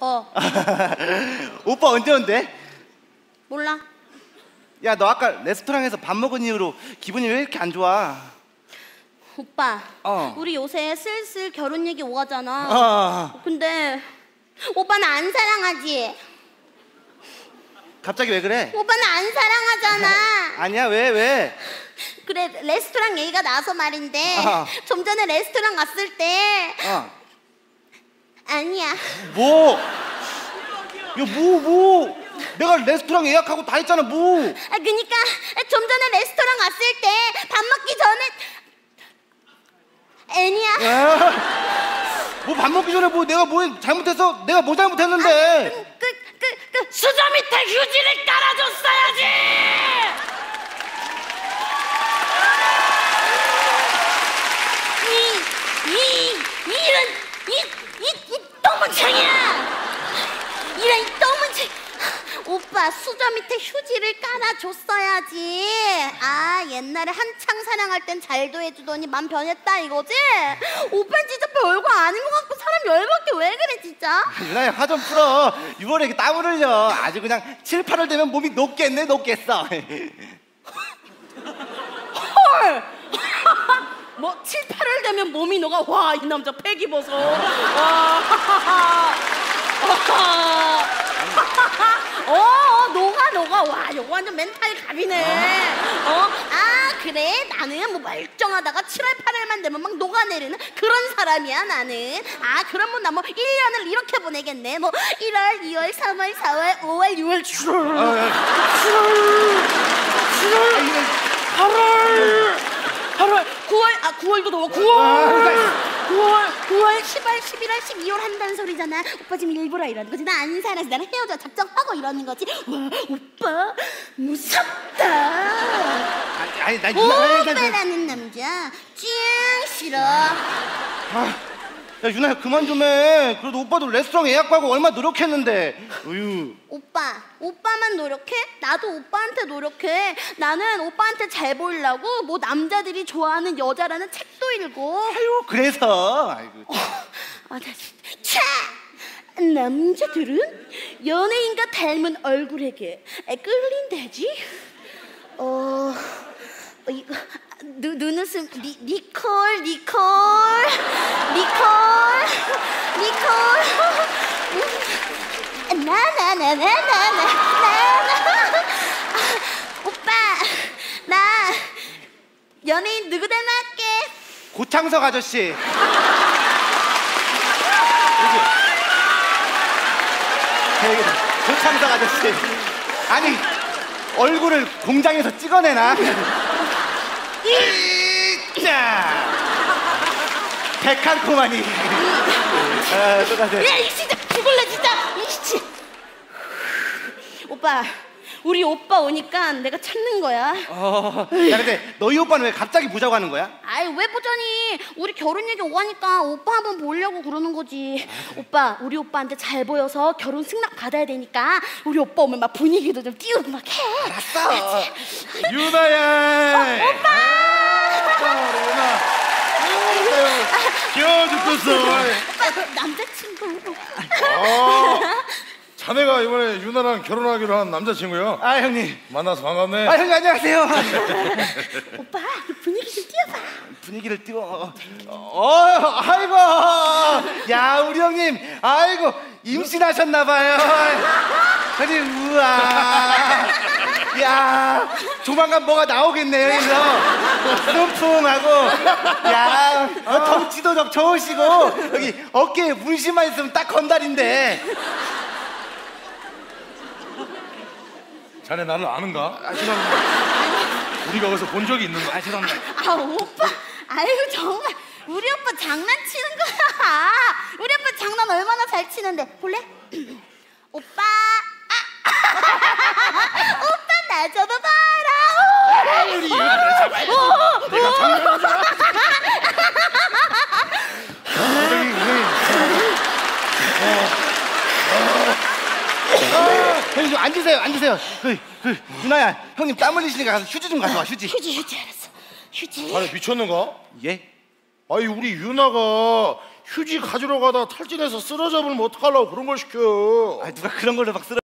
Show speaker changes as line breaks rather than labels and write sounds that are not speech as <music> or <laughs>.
어 <laughs>
오빠 언제 온대?
몰라
야 너 아까 레스토랑에서 밥 먹은 이후로 기분이 왜 이렇게 안 좋아?
오빠
어.
우리 요새 슬슬 결혼 얘기 오가잖아
아
근데 오빠는 안 사랑하지?
갑자기 왜 그래?
오빠는 안 사랑하잖아 <laughs>
아니야 왜 왜?
그래 레스토랑 얘기가 나서 말인데
어.
좀 전에 레스토랑 갔을 때
어. 뭐? 야 뭐 뭐? 내가 레스토랑 예약하고 다 했잖아 뭐?
아 그니까 좀 전에 레스토랑 갔을 때 밥 먹기 전에 애니야
뭐 밥 먹기 전에 뭐 내가 뭐 잘못했어? 내가 뭐 잘못했는데?
그 그 그 수저 밑에 휴지를 깔아줬어야지 이, 이, 이런, 이, 이, 이 똥문창이야! 이런 이 똥문창! 오빠 수저 밑에 휴지를 깔아줬어야지. 아 옛날에 한창 사랑할 땐 잘도 해주더니 맘 변했다 이거지? 오빠 진짜 별거 아닌 것 같고 사람 열받게 왜 그래 진짜?
유나야 화 좀 풀어 6월에 이렇게 땀을 흘려 아주 그냥 7, 8월 되면 몸이 녹겠네 녹겠어
헐! 뭐 7, 8월 되면 몸이 녹아 와이 남자 팩 입어서. 와. 어, 어, 녹아 녹아 와 이거 완전 멘탈 갑이네. 어? 아 그래? 나는 뭐 멀쩡하다가 7월 8월만 되면 막 녹아내리는 그런 사람이야 나는. 아 그러면 나 뭐 1년을 이렇게 보내겠네. 뭐 1월 2월 3월 4월 5월 6월. 7월 8월. 8월 9월 아 9월도 더워. 9월! 9월 9월 10월 11월 12월 한다는 소리잖아. 오빠 지금 일부러 이러는 거지. 나 안 살아서 나는 헤어져 작정하고 이러는 거지. 와 오빠 무섭다.
아니, 아니 나
오빠라는 남자. 찡 싫어
야 유나야 그만 좀 해. 그래도 오빠도 레스토랑 예약하고 얼마 노력했는데. 어휴.
오빠 오빠만 노력해? 나도 오빠한테 노력해. 나는 오빠한테 잘 보이려고 뭐 남자들이 좋아하는 여자라는 책도 읽고.
아유 그래서. 아이고.
아, 나 진짜. 차! 남자들은 연예인과 닮은 얼굴에게 끌린다지? 어, 어, 이거 누, 눈웃음. 니, 니콜 니콜 니콜 나나나나나나나 오빠 나 연예인 누구 닮았게?
고창석 아저씨. 고창석 아저씨. 아니 얼굴을 공장에서 찍어내나? 이자! 백한코마니 아 똑같아.
야, 이 진짜 죽을래 진짜. 이씨. 오빠, 우리 오빠 오니까 내가 찾는 거야.
어, 야 근데 너희 오빠는 왜 갑자기 보자고 하는 거야?
아이 왜 보자니? 우리 결혼 얘기 오가니까 오빠 한번 보려고 그러는 거지. 오빠, 우리 오빠한테 잘 보여서 결혼 승낙 받아야 되니까 우리 오빠 오면 막 분위기도 좀 띄우고 막 해.
알았어
유나야! 오빠! 유나! 귀여워 죽겠어.
오빠 남자친구.
어, 자네가 이번에 유나랑 결혼하기로 한 남자친구요.
아 형님.
만나서 반갑네.
아 형님 안녕하세요. <laughs>
오빠, 그 분위기 좀 띄워봐.
분위기를 띄워. 어 아이고. 야 우리 형님. 아이고 임신하셨나봐요. 형님 우와. 야 조만간 뭐가 나오겠네요 여기서 눈풍하고. 야 어, 덩치도 좀 좋으시고. 여기 어깨에 문신만 있으면 딱 건달인데
자네 나를 아는가?
아 죄송합니다.
우리가 어디서 본 적이 있는 거?
아 죄송합니다.
아 오빠. 아이고 정말. 우리 오빠 장난치는 거야. 우리 오빠 장난 얼마나 잘 치는데. 볼래? <clears throat> 오빠. 아. <laughs> 오빠 나 잡아봐라.
우리 유나를 잡아야지. 내가 장난하자 형님 형님 형님 좀 앉으세요 앉으세요. 그, 그 유나야 형님 땀 흘리시니까 가서 휴지 좀 가져와 휴지.
휴지 휴지 알았어. 휴지.
자네 미쳤는가?
예?
아니 우리 유나가 휴지 가지러 가다 탈진해서 쓰러져 버리면 어떡하려고 그런 걸 시켜
아 누가 그런 걸로 막 쓰러